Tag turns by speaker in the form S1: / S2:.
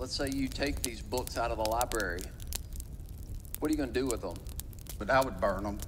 S1: let's say you take these books out of the library. What are you gonna do with them?
S2: But I would burn them.